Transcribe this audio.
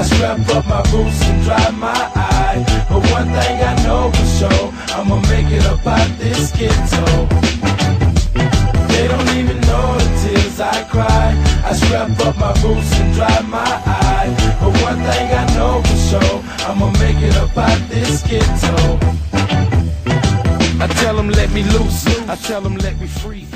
I strap up my boots and dry my eye. But one thing I know for sure, I'ma make it up out this ghetto. They don't even know the tears I cry. I strap up my boots and dry my eye. But one thing I know for sure, I'ma make it up out this ghetto. I tell them let me loose, I tell them let me free.